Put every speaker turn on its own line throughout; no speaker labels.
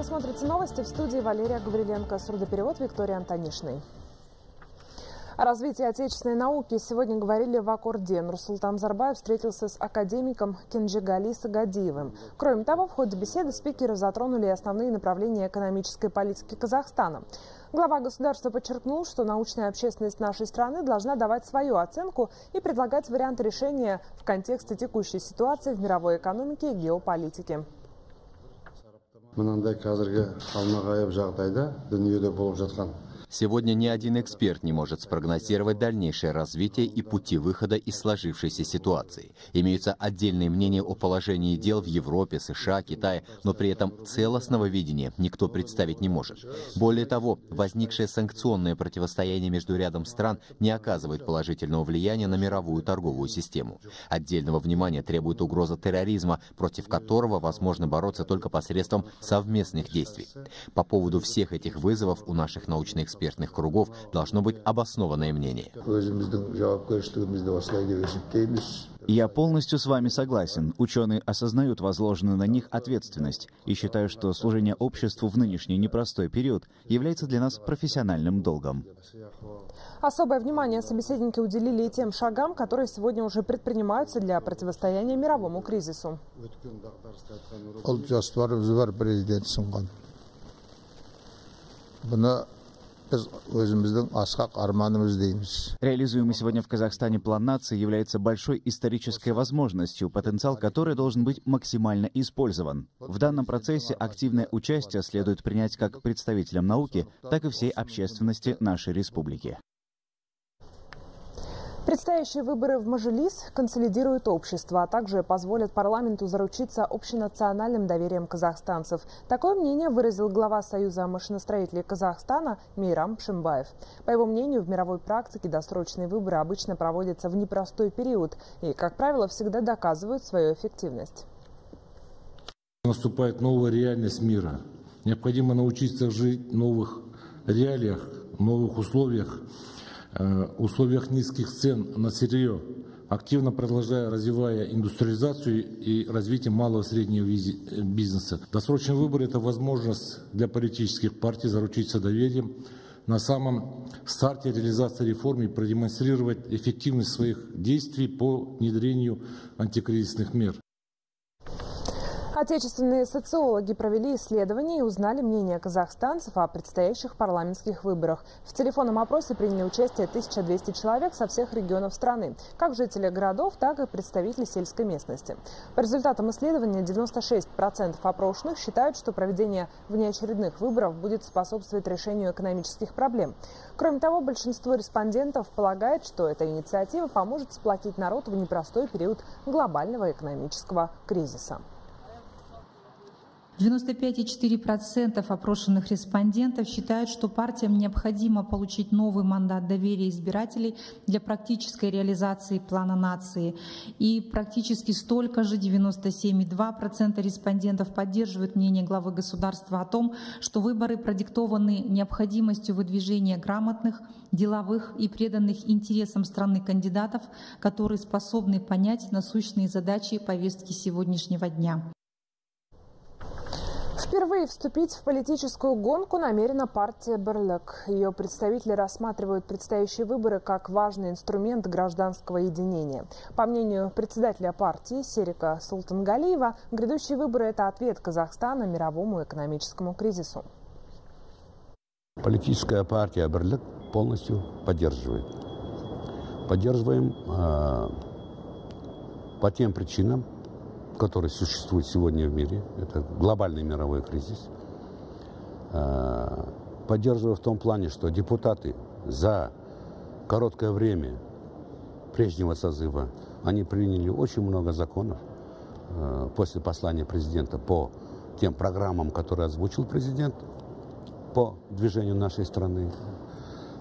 вы смотрите новости в студии Валерия Гавриленко, сурдоперевод Виктории Антонишной. О развитии отечественной науки сегодня говорили в Аккорде. Нурсултан Зарбаев встретился с академиком Кенджигали Сагадиевым. Кроме того, в ходе беседы спикеры затронули основные направления экономической политики Казахстана. Глава государства подчеркнул, что научная общественность нашей страны должна давать свою оценку и предлагать варианты решения в контексте текущей ситуации в мировой экономике и геополитике.
Мынандай қазіргі қалмағайып жағдайда дүниеде болып жатқан
Сегодня ни один эксперт не может спрогнозировать дальнейшее развитие и пути выхода из сложившейся ситуации. Имеются отдельные мнения о положении дел в Европе, США, Китае, но при этом целостного видения никто представить не может. Более того, возникшее санкционное противостояние между рядом стран не оказывает положительного влияния на мировую торговую систему. Отдельного внимания требует угроза терроризма, против которого возможно бороться только посредством совместных действий. По поводу всех этих вызовов у наших научных экспертов экспертных кругов должно быть обоснованное мнение.
Я полностью с вами согласен. Ученые осознают возложенную на них ответственность и считаю, что служение обществу в нынешний непростой период является для нас профессиональным долгом.
Особое внимание собеседники уделили и тем шагам, которые сегодня уже предпринимаются для противостояния мировому кризису.
Реализуемый сегодня в Казахстане план нации является большой исторической возможностью, потенциал которой должен быть максимально использован. В данном процессе активное участие следует принять как представителям науки, так и всей общественности нашей республики.
Предстоящие выборы в Мажилис консолидируют общество, а также позволят парламенту заручиться общенациональным доверием казахстанцев. Такое мнение выразил глава Союза машиностроителей Казахстана Мейрам Пшимбаев. По его мнению, в мировой практике досрочные выборы обычно проводятся в непростой период и, как правило, всегда доказывают свою эффективность.
Наступает новая реальность мира. Необходимо научиться жить в новых реалиях, новых условиях. Э, условиях низких цен на сырье, активно продолжая развивая индустриализацию и развитие малого и среднего бизнеса. Досрочные выборы – это возможность для политических партий заручиться доверием на самом старте реализации реформ и продемонстрировать эффективность своих действий по внедрению антикризисных мер.
Отечественные социологи провели исследование и узнали мнение казахстанцев о предстоящих парламентских выборах. В телефонном опросе приняли участие 1200 человек со всех регионов страны, как жители городов, так и представители сельской местности. По результатам исследования 96% опрошенных считают, что проведение внеочередных выборов будет способствовать решению экономических проблем. Кроме того, большинство респондентов полагает, что эта инициатива поможет сплотить народ в непростой период глобального экономического кризиса.
95,4% опрошенных респондентов считают, что партиям необходимо получить новый мандат доверия избирателей для практической реализации плана нации. И практически столько же, 97,2% респондентов поддерживают мнение главы государства о том, что выборы продиктованы необходимостью выдвижения грамотных, деловых и преданных интересам страны кандидатов, которые способны понять насущные задачи повестки сегодняшнего дня.
Впервые вступить в политическую гонку намерена партия «Берлек». Ее представители рассматривают предстоящие выборы как важный инструмент гражданского единения. По мнению председателя партии Серика Султангалиева, грядущие выборы – это ответ Казахстана мировому экономическому кризису.
Политическая партия «Берлек» полностью поддерживает. Поддерживаем э, по тем причинам, который существует сегодня в мире, это глобальный мировой кризис, э, поддерживаю в том плане, что депутаты за короткое время прежнего созыва, они приняли очень много законов э, после послания президента по тем программам, которые озвучил президент по движению нашей страны.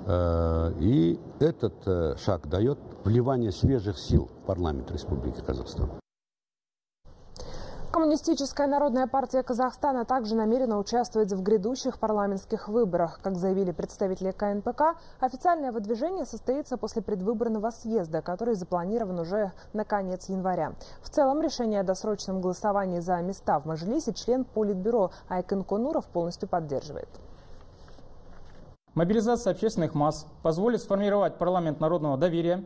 Э, и этот шаг дает вливание свежих сил в парламент Республики Казахстан.
Коммунистическая народная партия Казахстана также намерена участвовать в грядущих парламентских выборах. Как заявили представители КНПК, официальное выдвижение состоится после предвыборного съезда, который запланирован уже на конец января. В целом, решение о досрочном голосовании за места в Мажилисе член Политбюро Айкен Конуров полностью поддерживает.
Мобилизация общественных масс позволит сформировать парламент народного доверия,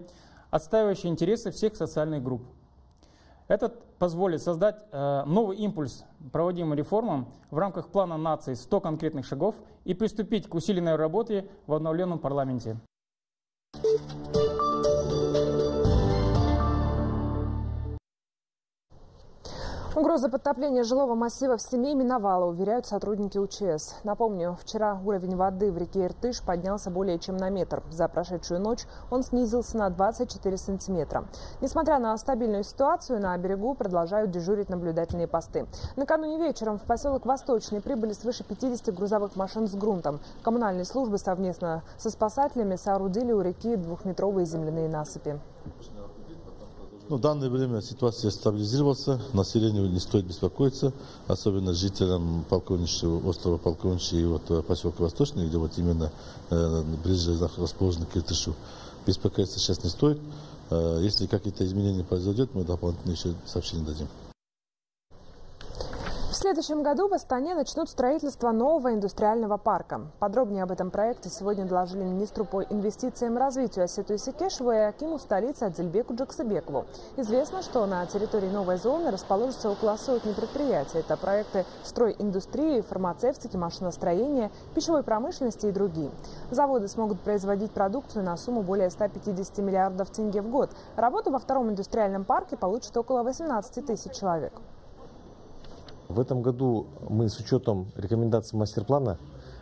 отстаивающий интересы всех социальных групп. Этот позволит создать э, новый импульс проводимым реформам в рамках плана нации 100 конкретных шагов и приступить к усиленной работе в обновленном парламенте.
Угроза подтопления жилого массива в Семей миновала, уверяют сотрудники УЧС. Напомню, вчера уровень воды в реке Иртыш поднялся более чем на метр. За прошедшую ночь он снизился на 24 сантиметра. Несмотря на стабильную ситуацию, на берегу продолжают дежурить наблюдательные посты. Накануне вечером в поселок Восточный прибыли свыше 50 грузовых машин с грунтом. Коммунальные службы совместно со спасателями соорудили у реки двухметровые земляные насыпи.
Ну, в данное время ситуация стабилизировалась, населению не стоит беспокоиться, особенно жителям полковничьего, острова Полковничьего и вот э, поселка Восточный, где вот именно э, ближе расположены к Иртышу. Беспокоиться сейчас не стоит. Э, если какие-то изменения произойдут, мы дополнительно еще сообщение дадим.
Следующем году в Астане начнут строительство нового индустриального парка. Подробнее об этом проекте сегодня доложили министру по инвестициям и развитию Асету Исикешеву и Акиму столицы Адзельбеку Джаксыбекову. Известно, что на территории новой зоны расположится около сотни предприятий. Это проекты стройиндустрии, фармацевтики, машиностроения, пищевой промышленности и другие. Заводы смогут производить продукцию на сумму более 150 миллиардов тенге в год. Работу во втором индустриальном парке получат около 18 тысяч человек.
В этом году мы с учетом рекомендаций мастер-плана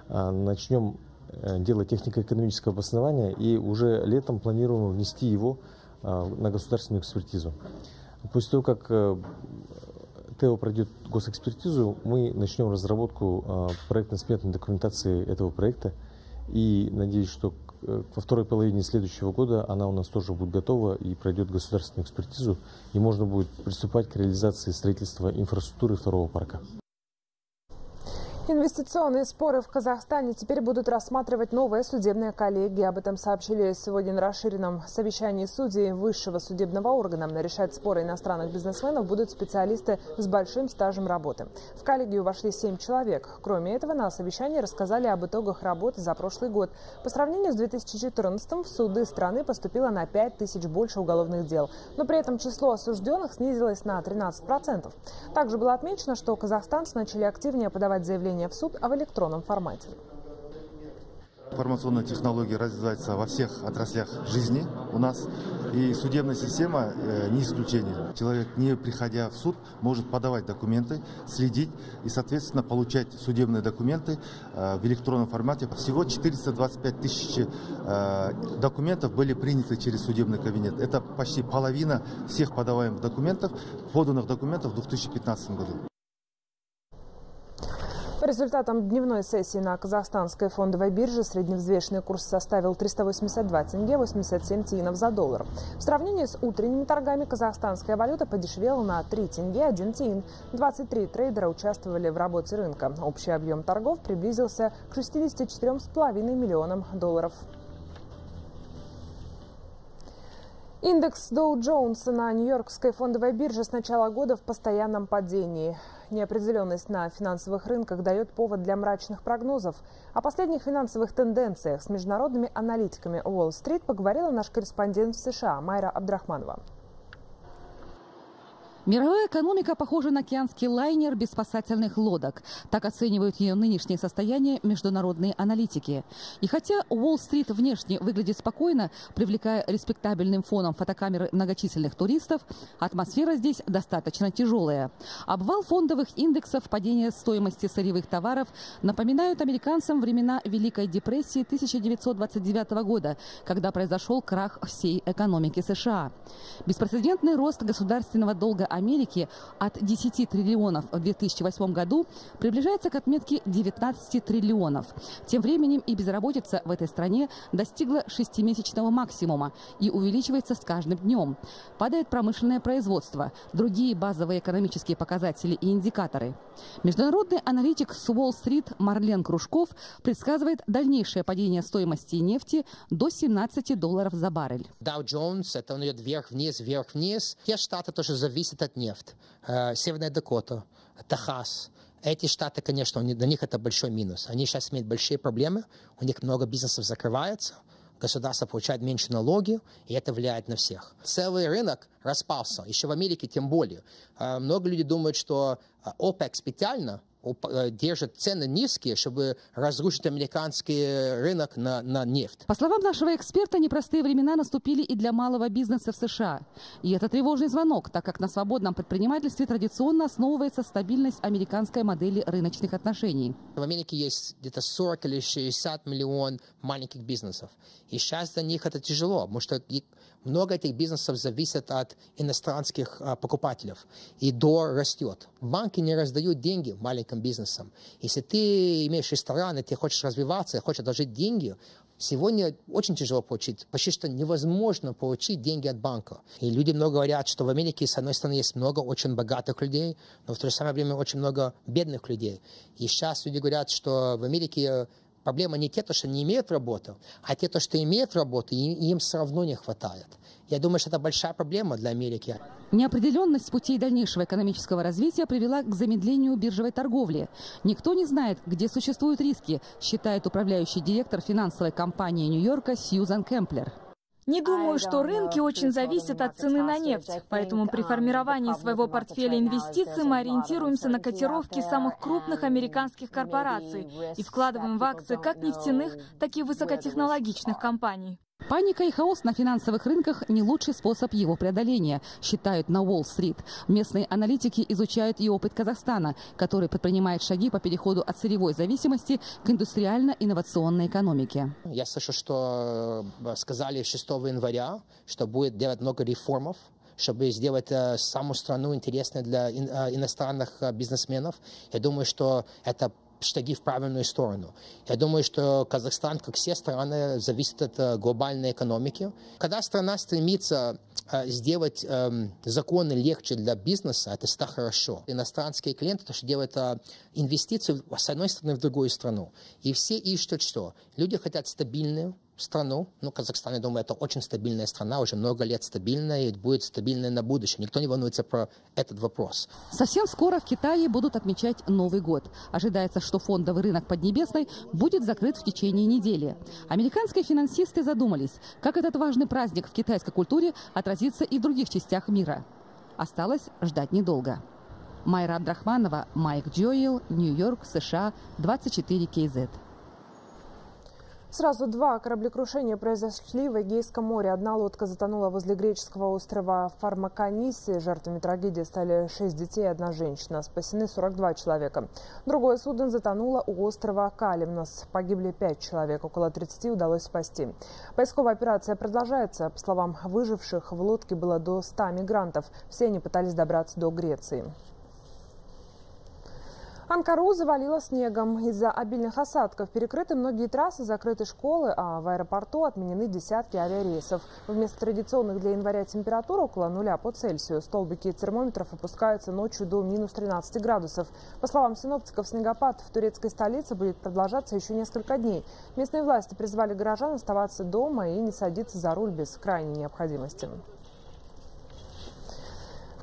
а, начнем э, делать технико-экономическое обоснование и уже летом планируем внести его а, на государственную экспертизу. После того, как э, ТЭО пройдет госэкспертизу, мы начнем разработку а, проектно-сметной документации этого проекта и надеюсь, что во второй половине следующего года она у нас тоже будет готова и пройдет государственную экспертизу, и можно будет приступать к реализации строительства инфраструктуры второго парка.
Инвестиционные споры в Казахстане теперь будут рассматривать новая судебная коллегия. Об этом сообщили сегодня на расширенном совещании судей высшего судебного органа. Решать споры иностранных бизнесменов будут специалисты с большим стажем работы. В коллегию вошли семь человек. Кроме этого, на совещании рассказали об итогах работы за прошлый год. По сравнению с 2014 в суды страны поступило на 5 тысяч больше уголовных дел. Но при этом число осужденных снизилось на 13%. Также было отмечено, что казахстанцы начали активнее подавать заявления заявление в суд, а в электронном формате.
Информационная технология развивается во всех отраслях жизни у нас. И судебная система э, не исключение. Человек, не приходя в суд, может подавать документы, следить и, соответственно, получать судебные документы э, в электронном формате. Всего 425 тысяч э, документов были приняты через судебный кабинет. Это почти половина всех подаваемых документов, поданных документов в 2015 году.
По результатам дневной сессии на казахстанской фондовой бирже средневзвешенный курс составил 382 тенге 87 тиинов за доллар. В сравнении с утренними торгами казахстанская валюта подешевела на 3 тенге 1 тиин. 23 трейдера участвовали в работе рынка. Общий объем торгов приблизился к 64,5 миллионам долларов. Индекс Jones на Нью-Йоркской фондовой бирже с начала года в постоянном падении. Неопределенность на финансовых рынках дает повод для мрачных прогнозов. О последних финансовых тенденциях с международными аналитиками Уолл-стрит поговорила наш корреспондент в США Майра Абдрахманова.
Мировая экономика похожа на океанский лайнер без спасательных лодок. Так оценивают ее нынешнее состояние международные аналитики. И хотя Уолл-стрит внешне выглядит спокойно, привлекая респектабельным фоном фотокамеры многочисленных туристов, атмосфера здесь достаточно тяжелая. Обвал фондовых индексов, падение стоимости сырьевых товаров напоминают американцам времена Великой депрессии 1929 года, когда произошел крах всей экономики США. Беспрецедентный рост государственного долга Америки от 10 триллионов в 2008 году приближается к отметке 19 триллионов. Тем временем и безработица в этой стране достигла шестимесячного максимума и увеличивается с каждым днем. Падает промышленное производство, другие базовые экономические показатели и индикаторы. Международный аналитик с Уолл-стрит Марлен Кружков предсказывает дальнейшее падение стоимости нефти до 17 долларов за баррель.
Dow Jones, это он идет вверх-вниз, вверх-вниз. Те штаты тоже зависят от нефти. Э, Северная Дакота, Техас. Эти штаты, конечно, для них это большой минус. Они сейчас имеют большие проблемы, у них много бизнесов закрывается, государство получает меньше налоги, и это влияет на всех. Целый рынок распался, еще в Америке тем более. Э, много людей думают, что э, ОПЕК специально Э, держат цены низкие, чтобы разрушить американский рынок на, на нефть.
По словам нашего эксперта, непростые времена наступили и для малого бизнеса в США. И это тревожный звонок, так как на свободном предпринимательстве традиционно основывается стабильность американской модели рыночных отношений.
В Америке есть где-то 40 или 60 миллион маленьких бизнесов. И сейчас для них это тяжело, потому что много этих бизнесов зависит от иностранских а, покупателей. И до растет. Банки не раздают деньги маленьким бизнесам. Если ты имеешь ресторан, и ты хочешь развиваться, хочешь одолжить деньги, Сегодня очень тяжело получить, почти что невозможно получить деньги от банка. И люди много говорят, что в Америке, с одной стороны, есть много очень богатых людей, но в то же самое время очень много бедных людей. И сейчас люди говорят, что в Америке Проблема не те, то, что не имеют работу, а те, то, что имеют работу, им все равно не хватает. Я думаю, что это большая проблема для Америки.
Неопределенность путей дальнейшего экономического развития привела к замедлению биржевой торговли. Никто не знает, где существуют риски, считает управляющий директор финансовой компании Нью-Йорка Сьюзан Кемплер.
Не думаю, что рынки очень зависят от цены на нефть, поэтому при формировании своего портфеля инвестиций мы ориентируемся на котировки самых крупных американских корпораций и вкладываем в акции как нефтяных, так и высокотехнологичных компаний.
Паника и хаос на финансовых рынках – не лучший способ его преодоления, считают на Уолл-стрит. Местные аналитики изучают и опыт Казахстана, который предпринимает шаги по переходу от сырьевой зависимости к индустриально-инновационной экономике.
Я слышу, что э, сказали 6 января, что будет делать много реформов чтобы сделать э, саму страну интересной для э, иностранных бизнесменов. Я думаю, что это шаги в правильную сторону. Я думаю, что Казахстан, как все страны, зависит от э, глобальной экономики. Когда страна стремится э, сделать эм, законы легче для бизнеса, это всегда хорошо. Иностранские клиенты то, что делают э, инвестиции с одной страны в другую страну. И все ищут что? Люди хотят стабильную, страну. Ну, Казахстан, я думаю, это очень стабильная страна, уже много лет стабильная и будет стабильная на будущее. Никто не волнуется про этот вопрос.
Совсем скоро в Китае будут отмечать Новый год. Ожидается, что фондовый рынок Поднебесной будет закрыт в течение недели. Американские финансисты задумались, как этот важный праздник в китайской культуре отразится и в других частях мира. Осталось ждать недолго. Майра Абдрахманова, Майк Джоэл, Нью-Йорк, США, 24 КЗ.
Сразу два кораблекрушения произошли в Эгейском море. Одна лодка затонула возле греческого острова Фармакониси. Жертвами трагедии стали шесть детей и одна женщина. Спасены 42 человека. Другое судно затонуло у острова Калимнос. Погибли пять человек, около 30 удалось спасти. Поисковая операция продолжается. По словам выживших, в лодке было до 100 мигрантов. Все они пытались добраться до Греции. Анкару завалило снегом. Из-за обильных осадков перекрыты многие трассы, закрыты школы, а в аэропорту отменены десятки авиарейсов. Вместо традиционных для января температур около нуля по Цельсию столбики термометров опускаются ночью до минус 13 градусов. По словам синоптиков, снегопад в турецкой столице будет продолжаться еще несколько дней. Местные власти призвали горожан оставаться дома и не садиться за руль без крайней необходимости.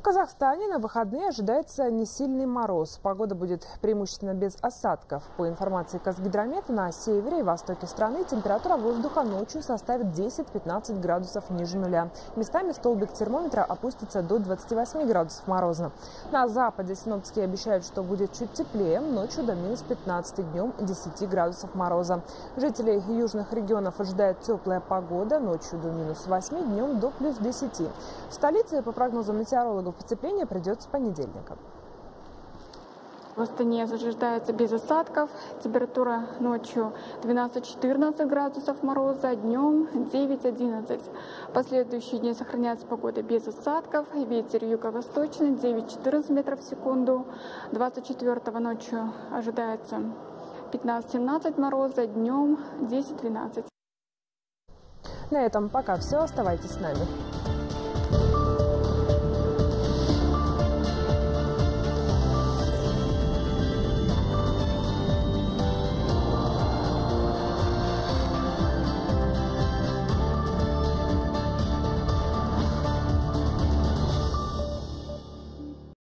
Казахстане на выходные ожидается несильный мороз. Погода будет преимущественно без осадков. По информации Казгидромета, на севере и востоке страны температура воздуха ночью составит 10-15 градусов ниже нуля. Местами столбик термометра опустится до 28 градусов мороза. На западе синоптики обещают, что будет чуть теплее, ночью до минус 15, днем 10 градусов мороза. Жителей южных регионов ожидает теплая погода, ночью до минус 8, днем до плюс 10. В столице, по прогнозам метеорологов, потепление придет с понедельника.
В Астане ожидается без осадков. Температура ночью 12-14 градусов мороза, днем 9-11. Последующие дни сохраняется погода без осадков. Ветер юго-восточный 9-14 метров в секунду. 24 ночью ожидается 15-17 мороза, днем 10-12.
На этом пока все. Оставайтесь с нами.